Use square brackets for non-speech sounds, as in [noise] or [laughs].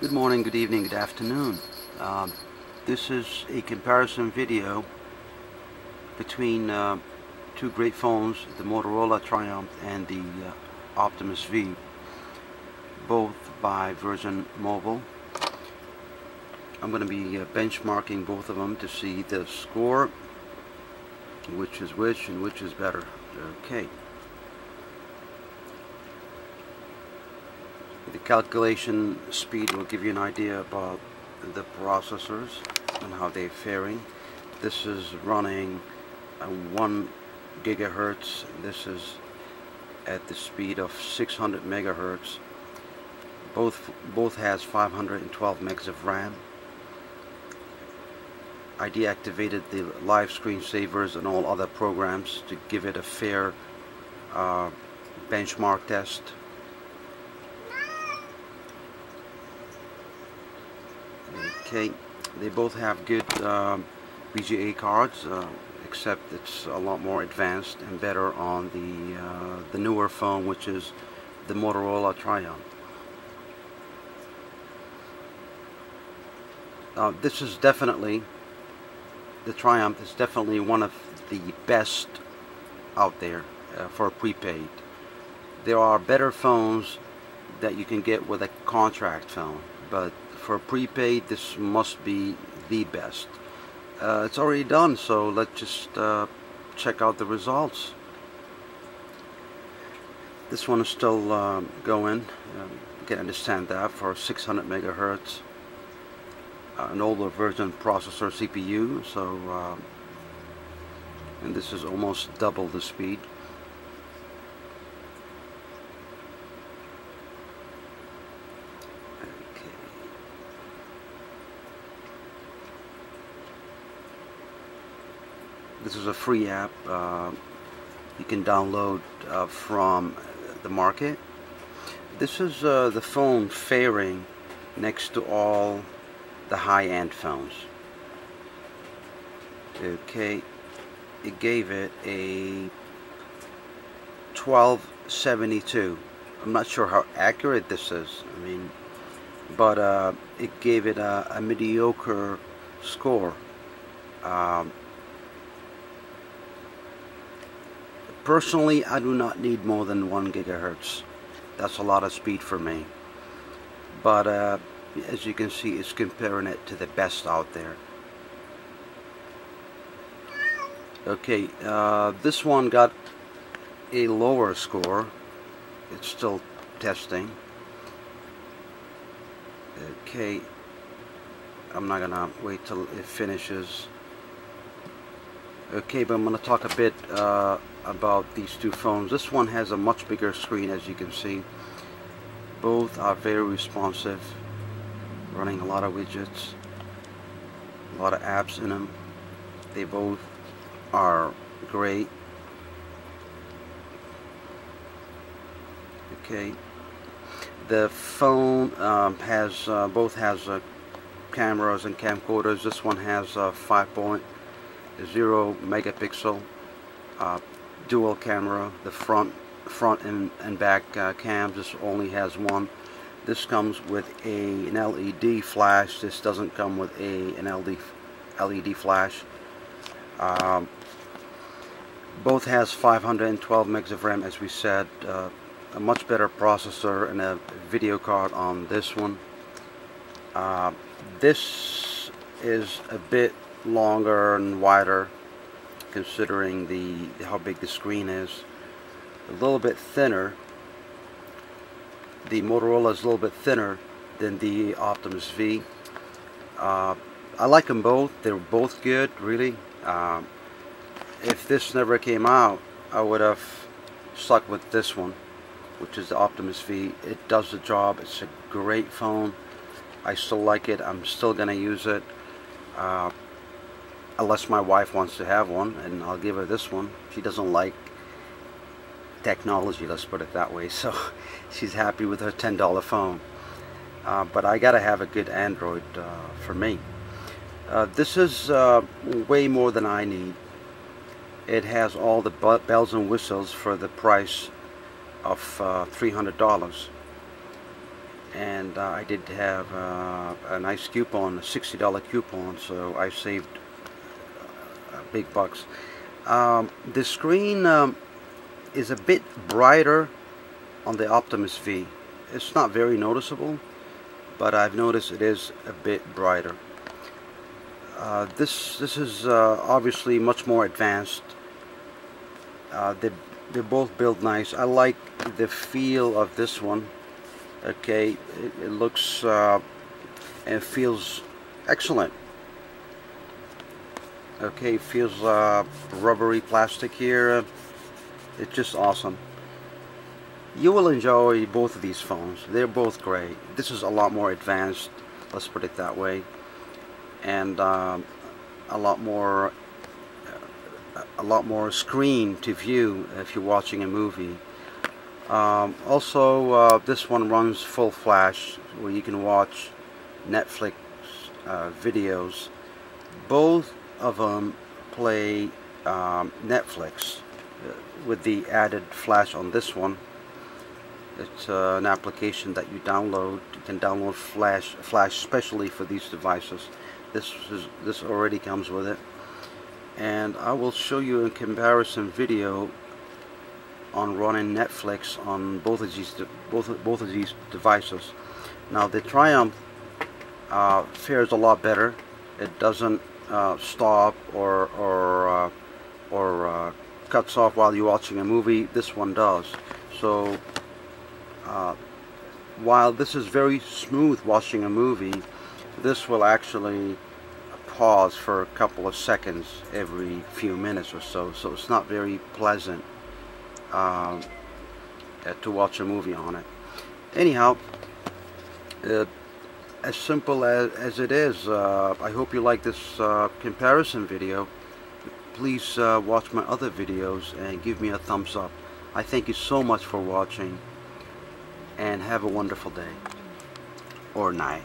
Good morning, good evening, good afternoon. Um, this is a comparison video between uh, two great phones, the Motorola Triumph and the uh, Optimus V, both by Virgin Mobile. I'm going to be uh, benchmarking both of them to see the score, which is which and which is better. Okay. The calculation speed will give you an idea about the processors and how they're faring. This is running a 1 gigahertz. This is at the speed of 600 megahertz. Both both has 512 megs of RAM. I deactivated the live screensavers and all other programs to give it a fair uh, benchmark test. Okay, they both have good um, VGA cards, uh, except it's a lot more advanced and better on the uh, the newer phone, which is the Motorola Triumph. Uh, this is definitely the Triumph is definitely one of the best out there uh, for prepaid. There are better phones that you can get with a contract phone, but for prepaid this must be the best. Uh, it's already done, so let's just uh, check out the results. This one is still uh, going. Um, you can understand that for 600 megahertz uh, an older version processor CPU so uh, and this is almost double the speed this is a free app uh, you can download uh, from the market this is uh, the phone faring next to all the high-end phones. Okay, it gave it a 1272. I'm not sure how accurate this is. I mean, but uh, it gave it a, a mediocre score. Um, personally, I do not need more than one gigahertz. That's a lot of speed for me. But uh, as you can see it's comparing it to the best out there. Okay uh, this one got a lower score. It's still testing. Okay. I'm not gonna wait till it finishes okay but I'm gonna talk a bit uh, about these two phones. This one has a much bigger screen as you can see. Both are very responsive running a lot of widgets a lot of apps in them they both are great. Okay. The phone um, has uh, both has uh, cameras and camcorders. This one has uh, 5.0 megapixel uh, dual camera the front front and, and back uh, cams this only has one this comes with a, an LED flash. This doesn't come with a, an LED, LED flash. Um, both has 512 megs of RAM as we said. Uh, a much better processor and a video card on this one. Uh, this is a bit longer and wider considering the how big the screen is. A little bit thinner the Motorola is a little bit thinner than the Optimus V. Uh, I like them both. They're both good, really. Um, if this never came out, I would have stuck with this one, which is the Optimus V. It does the job. It's a great phone. I still like it. I'm still to use it. Uh, unless my wife wants to have one, and I'll give her this one. She doesn't like technology, let's put it that way. [laughs] So she's happy with her $10 phone. Uh, but I gotta have a good Android uh, for me. Uh, this is uh, way more than I need. It has all the bells and whistles for the price of $300. Uh, and uh, I did have a nice coupon, a $60 coupon, so I saved big bucks. Um, the screen um, is a bit brighter on the Optimus V. It's not very noticeable, but I've noticed it is a bit brighter. Uh, this this is uh, obviously much more advanced. Uh, they they both build nice. I like the feel of this one. Okay, it, it looks uh, and feels excellent. Okay, feels uh, rubbery plastic here. It's just awesome. You will enjoy both of these phones. They're both great. This is a lot more advanced, let's put it that way. And um, a lot more a lot more screen to view if you're watching a movie. Um, also, uh, this one runs full flash where you can watch Netflix uh, videos. Both of them play um, Netflix uh, with the added flash on this one. It's uh, an application that you download. You can download Flash, Flash specially for these devices. This is this already comes with it, and I will show you a comparison video on running Netflix on both of these both both of these devices. Now the Triumph uh, fares a lot better. It doesn't uh, stop or or uh, or uh, cuts off while you're watching a movie. This one does. So uh, while this is very smooth watching a movie, this will actually pause for a couple of seconds every few minutes or so. So it's not very pleasant um, to watch a movie on it. Anyhow, uh, as simple as, as it is, uh, I hope you like this uh, comparison video. Please uh, watch my other videos and give me a thumbs up. I thank you so much for watching and have a wonderful day or night.